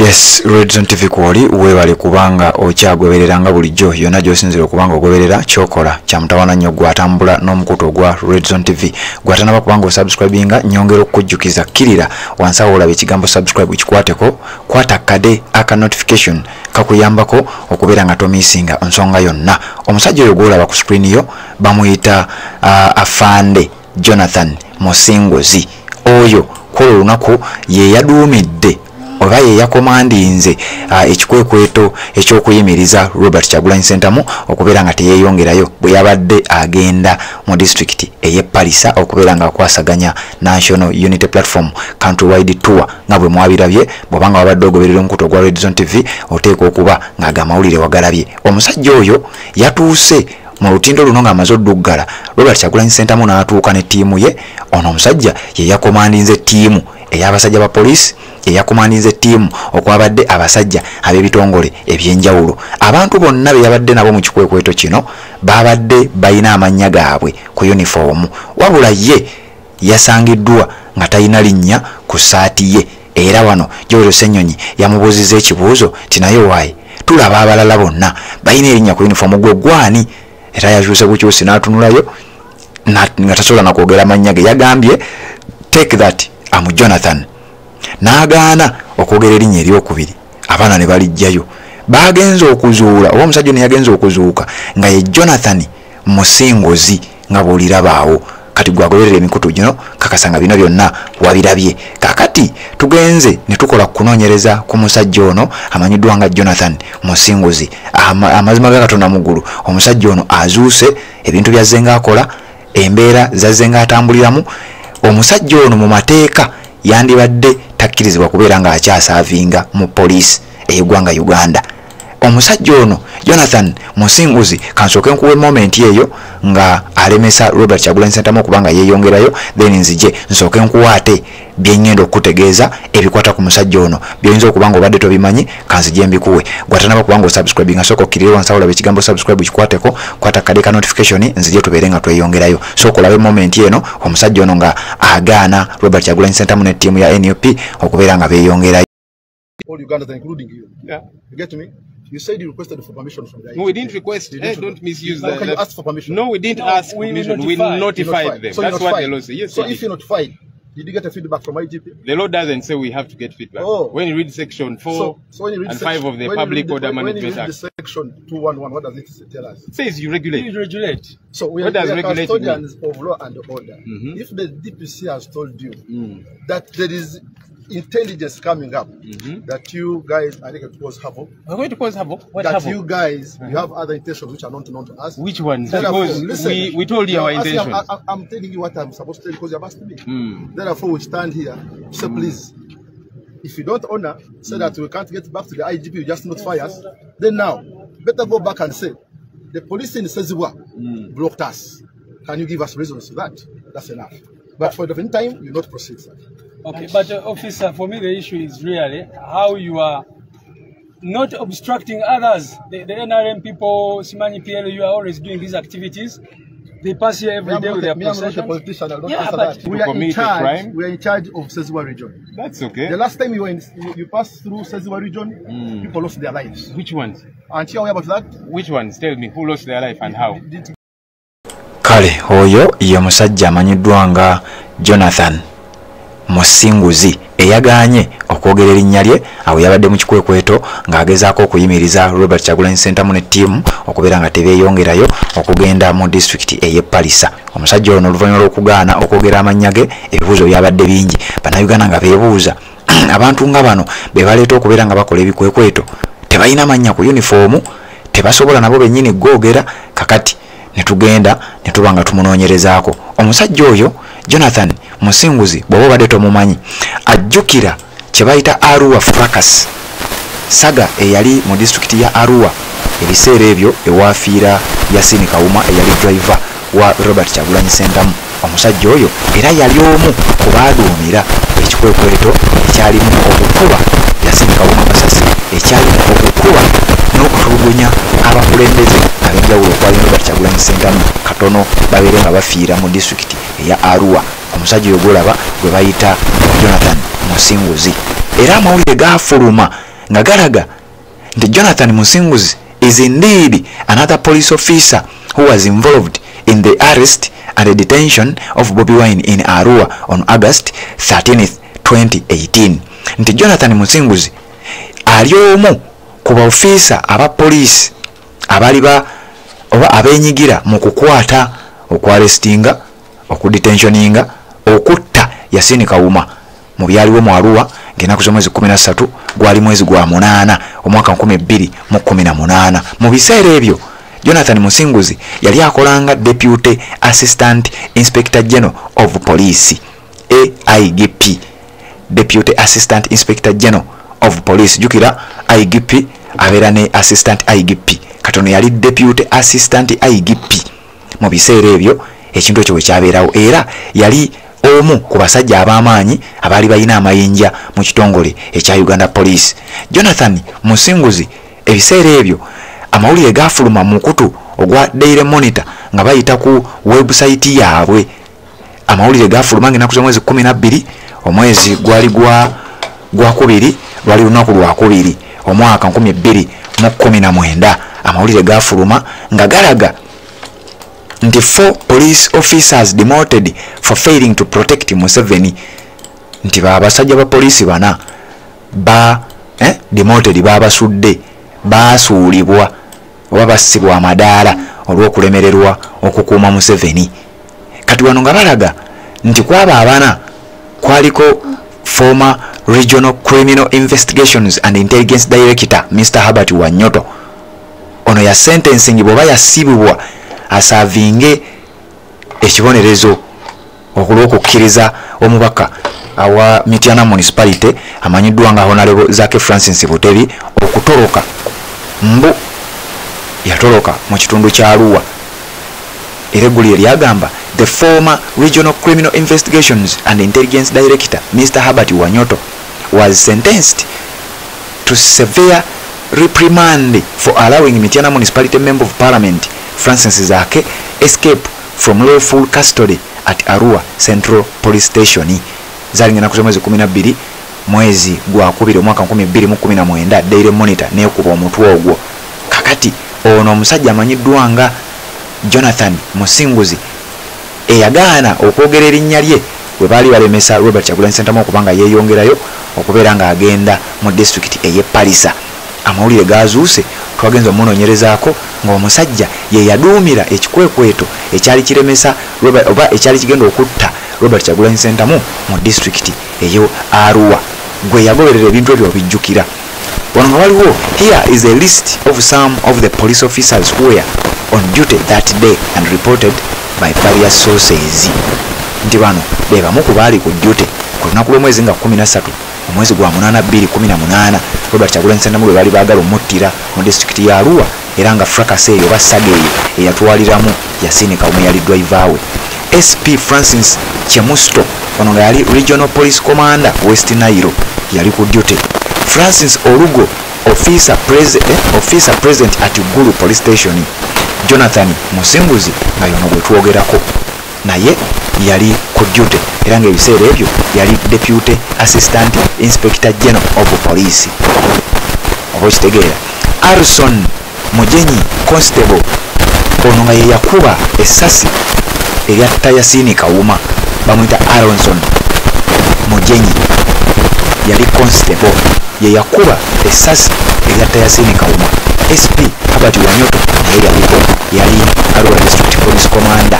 yes redzon tv kwoli weebale kubanga okyagobereranga bulijjo. Yonna gyosinzira okubanga ogoberera kyokola. Kyamutawana nnyo gwatambula n'omukutu ogwa redzon tv gwatanaba kubanga osubscribinga nyongera okukujjukiza kkirira. Wansi awo olaba ekigambo subscribe kikwateko kwata kade aka notification kakuyambako okubeera nga tomisinga nsonga yonna. Omusajja oyo gwolaba ku screen yo bamuyita uh, afande jonathan musingozi oyo kwolwo olunaku yeyaduumidde oba yeyakomandinze ekikwekweto ekyokuyimiriza robert kyagulanyi sentamu okubeera nga teyeyongerayo bwe yabadde agenda mu disitulikiti eyepalisa okubeera nga akwasaganya national unity platform countrywide tour nga bwe mwabirabye bwobanga wabadde ogoberera omukutu ogwa redzon tv oteeka okuba ng'agamawulire wagalabye. Omusajja oyo yatuuse mu lutindo luno ng'amaze odduggala robert kyagulanyi sentamu n'atuuka ne ttiimu ye ono omusajja yeyakomandinze ttiimu ey'abasajja ba poliisi eyakomandinze ttiimu okwabadde abasajja ab'ebitongole ebyenjawulo. Abantu bonna be yabadde nabo mu kikwekweto kino babadde balina amannya gaabwe ku yunifoomu. Wabula ye yasangiddwa nga talina linnya ku ssaati ye. Era wano gyolyo ssenyonyi yamubuuziza ekibuuzo tinaye waayi tulaba abalala bonna balina erinnya ku yunifoomu gwe gwani era yakyuse bukyusi n'atunulayo nga tasobola nakwogera amannya ge yagambye take that amu jonathan n'agaana okwogera erinnya eryokubiri. Abaana ne balijjayo bagenza okuzuula oba omusajja ne yagenza okuzuuka nga ye jonathan musingozi nga bwolirabaawo kati gwagoberera emikutu gino kakasa nga bino byonna wabirabye. Kakati tugenze ne tukola kunoonyereza ku musajja ono amanyiddwa nga jonathan musingozi. Ama, amazima ga katonda muggulu omusajja ono azuuse ebintu byazze ngaakola embeera zazze ngaatambuliramu omusajja ono mu mateeka yandibadde takkirizibwa kubeera ng'akyasaavinga mu poliisi ey'eggwanga uganda omusajja ono jonathan musinguzi kansooke nkuwa emomenti eyo nga alemesa robert kyagulanyi sentamu okubanga yeeyongerayo then nzije nsooke nkuwa ate byeŋŋenda okukutegeeza ebikwata ku musajja ono byoyinza okuba nga obadde tobimanyi kanzije mbikuwe gwatanaba kubanga osubscribe nga sooka okkirire wansi awolaba ekigambo subscribe kikwateko kwata kade ka notification nzije tubeere nga tweyongerayo sooka olabe momenti eno omusajja ono nga agaana robert kyagulanyi sentamu ne ttiimu ya nup okubeera nga beeyongerayo all Ugandans, including you. Yeah. You get me? You said you requested for permission from the No, we didn't request. You eh, didn't don't misuse that. can you that- ask for permission? No, we didn't No, ask we permission. Notified. You notified notified. them. So you That's what the notified. law says. Yes, So we if you're notified, did you get a feedback from IGP? the law doesn't say we have to get feedback. Oh. When you read section four So, so when you read and section- five of the Public read the- Order when, when you read Act, the section 211, what does it tell us? it says you You regulate. regulate. So we What are, does we are regulate custodians of law and order. Mhm. If the DPC has told you Mm. that there is intelligence coming up, Mhm. that you guys, I think it was havoc, We're going to cause havoc. What that havoc? you guys, you have other intentions which are not known to us. Which ones? Therefore, Because listen, we, we told you our intentions. I'm, I'm, I'm telling you what I'm supposed to tell you because you've asked me. Mm. Therefore, we stand here. Say, please, if you don't honor, say that we can't get back to the IGP, you just notify us. Then now, better go back and say, the police in Seziwa Mm. blocked us. Can you give us reasons for that? That's enough. But for the meantime, you not proceed, sir. Okay, but uh, officer, for me the issue is really how you are not obstructing others. The, the NRM people, Simani PL, you are always doing these activities. They pass here Me, every I'm day not, with a- their me, I'm not a processions. politician. I don't Yeah, but- that. We are in charge. crime? We are in charge of Seziwa region. That's okay. The last time you were in, you, you passed through Seziwa region, Mm. people lost their lives. Which ones? Aren't you aware about that? Which ones? Tell me who lost their life and how. Did- kale oyo ye musajja amanyiddwa nga jonathan musinguzi eyagaanye okwogera erinnya lye awo yabadde mu kikwekweto ng'agezaako okuyimiriza robert kyagulanyi sentamu ne ttiimu okubeera nga tebeeyongerayo okugenda mu disitulikiti ey'epalisa omusajja ono oluvannyuma lw'okugaana okwogera amannya ge ebibuuzo byabadde bingi. Bannayuganda nga beebuuza abantu nga bano be baleeta okubeera nga bakola ebikwekweto tebalina mannya ku yunifoomu tebasobola nabo bennyini googera kakati netugenda netuba nga tumunoonyerezaako. Omusajja oyo jonathan musinguzi bw'oba obadde tomumanyi ajjukira kye bayita arua fracas. Saga eyali mu disitulikiti ya arua ebiseera ebyo ewafiira yasini kawuma eyali driver wa robert kyagulanyi sentamu. Omusajja oyo era yali omu ku baaduumira ekikwekweto ekyalimu okukuba yasini kawuma masasi ekyalimu okukuba n'okutulugunya abakulembeze ab'enjawulo okwali robert kyagulanyi sentamu katono babeere nga bafiira mu disitulikiti eya arua. Omusajja oyo gwolaba gwe bayita jonathan musinguzi. Era amawulire gafuluma nga galaga nti jonathan musinguzi is indeed another police officer who was involved in the arrest and the detention of bobi wine in arua on august 13th 2018 nti jonathan musinguzi ali omu ku baofiisa aba poliisi abaali ba oba abenyigira mu kukwata okwarestinga okudetentioninga okutta yasini kawuma mu byaliwo mu aruwa ngaenaku z'omwezi 13 gwali mwezi gwa munaana omwaka 2018 mu biseera ebyo jonathan musinguzi yali akolanga deputy assistant inspector general of police aigp deputy assistant inspector general of police. Jukira igp abeera ne assistant igp katono yali deputy assistant igp mu biseera ebyo ekintu ekyo wekyabeerawo era yali omu ku basajja ab'amaanyi abaali balina amayinja mu kitongole ekya uganda police. Jonathan musinguzi ebiseera ebyo amawulire gafuluma mu kutu ogwa daily monitor nga bayita ku webusaiti yaabwe. Amawulire gafuluma ngaenaku z'omwezi 12 omwezi gwali gwa gwakubiri lwali lunaku lwakubiri omwaka 2019 amawulire gafuluma nga galaga nti four police officers demoted for failing to protect museveni. Nti babasajja ba polisi bana ba eh, demoted babasudde basuulibwa oba bassibwa amadaala olw'okulemererwa okukuuma museveni. Kati wano nga balaga nti kwaba abana kwaliko former regional criminal investigations and intelligence director mr habert wanyoto. Ono ya sentencing bweoba yasibibwa asaavinge ekibonerezo olw'okukkiriza omubaka awa mityana municipality amanyiddwa nga honarebo zake francis butebi okutoloka. Mbu yatoloka mu kitundu kya luwa era eggulu eryagamba the former regional criminal investigations and intelligence director mr habert wanyoto was sentenced to severe reprimand for allowing mityana municipality member of parliament francis zake escape from lawful custody at arua central police station. Zalinga enaku mwezi 12 mwezi gwakubiri mwaka 2019 daily monitor nekuba omutwe ogwo. Kakati ono omusajja amanyiddwa nga jonathan musinguzi eyagaana okwogera erinnya lye webali baali balemesa robert kyagulanyi sentamu okubanga yeeyongerayo okubeera ng'agenda mu disitulikiti ey'epalisa amawulire gazuuse twagenza omunoonyerezaako ng'omusajja ye yaduumira ekikwekweto ekyali kiremesa oba ekyali kigenda okutta robert kyagulanyi sentamu mu disitulikiti eyo arua. Gwe yagoberera ebintu ebyo bijjukira wano nga waliwo here is a list of some of the police officers who were on duty that day and reported by various sources. Nti bano be bamu ku baali ku duty ku lunaku lw'omwezi nga 13 omwezi gwa 8218 robert kyagulanyi sentamu lwe baali baagala omuttira mu disitulikiti ya arua era nga frakasi eyo oba saga eyo eyatwaliramu yasini kawumu yali driver we. Sp francis chemusto ono nga yali regional police commander west nairo yali ku duty. Francis olugo officer, pres eh, officer president at gulu police station. Jonathan musinguzi nga yono gwe twogerako. Naye yali duty era ngaebiseera ebyo yali deputy assistant inspector general of police. Oba okitegeera? Arison mujenyi constable. Ono nga yeyakuba essasi eryatta yasini kawuma bamwita aronson mujenyi. Yali constable. Yeyakuba essasi eryatta yasini kawuma. Sp habert wanyoto naye yaliko yali arua district police commander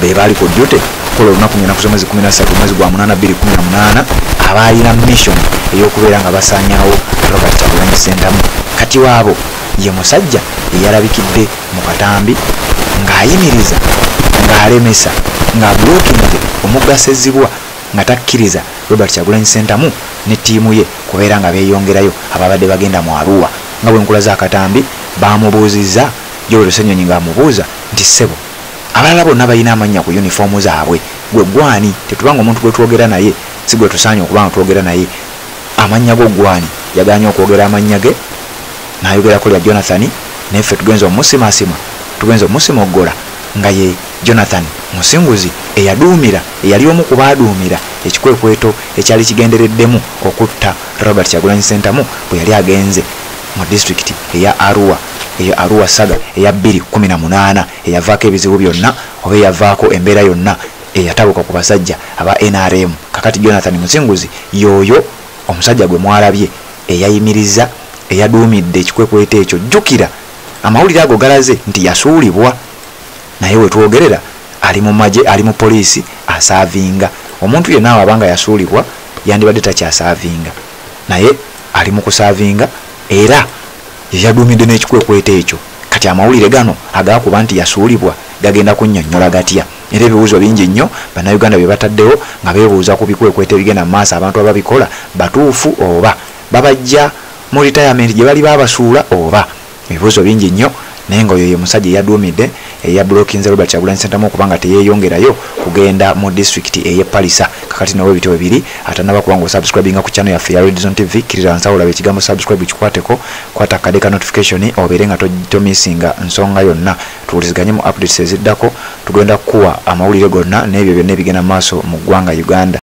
bebaali ku duty. Kola olunaku ngenaku z'omwezi 13 mwezi gwa 8218 abaalina mission ey'okubeera nga basanyawo robert kyagulanyi sentamu kati waabo ye musajja eyalabikidde mu katambi ng'ayimiriza ng'alemesa ng'ablokinze omugasezibwa nga takkiriza robert kyagulanyi sentamu ne ttiimu ye kubeera nga beeyongerayo ababadde bagenda mu aruwa nga bwe nkula z'akatambi bamubuuzizza jowero senyonyi ng'amubuuza nti ssebo abalala bonna balina amannya ku yunifoomu zaabwe. Gwe gwani tetubanga omuntu gwe twogera naye si gwe tusaanye okuba nga twogera naye. Amannya go gwani yaganye okwogera amannya ge? Nayogerako lya jonathani naffe tugenza omusimasima tugenza omusimoggola nga ye jonathan musinguzi eyaduumira eyali omu ku baaduumira ekikwekweto ekyali kigendereddemu okutta robert kyagulanyi sentamu bwe yali agenze mu disitulikiti eya arua eyo arua saga eya 218 eyavaako ebizibu byonna oba eyavaako embeera yonna eyatabuka ku basajja aba nrm kakati jonathan musinguzi yoyo omusajja gwe mwalabye eyayimiriza eyaduumidde ekikwekweto ekyo jjukira. Amawulire ago galaze nti yasuulibwa naye wetwogerera ali mu maje ali mu poliisi asaavinga. Omuntu yenna awo abanga yasuulibwa yandibadde takyasaavinga naye ali mu kusaavinga era yeyaduumidde n'ekikwekweto ekyo. Kati amawulire gano agakuba nti yasuulibwa gagenda kunnyonnyola gatya. Era ebibuuzo bingi nnyo bannayuganda bye bataddewo nga beebuuza ku bikwekweto ebigenda mu maaso abantu ababikola batuufu oba babajja mu retirement gye bali babasuula oba. Ebibuuzo bingi nnyo naye nga oyo ye musajja eyaduumidde eya blokinze robert kyagulanyi sentamu okuba nga teyeyongerayo kugenda mu disitulikiti eyepalisa kakati nawe ebitabo biri atanaba kuba nga osubscribinga ku channel yaffe ya redison tv kirira nsawo olaba ekigambo subscribe kikwateko kwata akade ka notification obeere nga tomisinga nsonga yonna. Tuwuliziganye mu updates eziddako tugenda kukuwa amawulire gonna n'ebyo byonna ebigenda mu maaso mu ggwanga uganda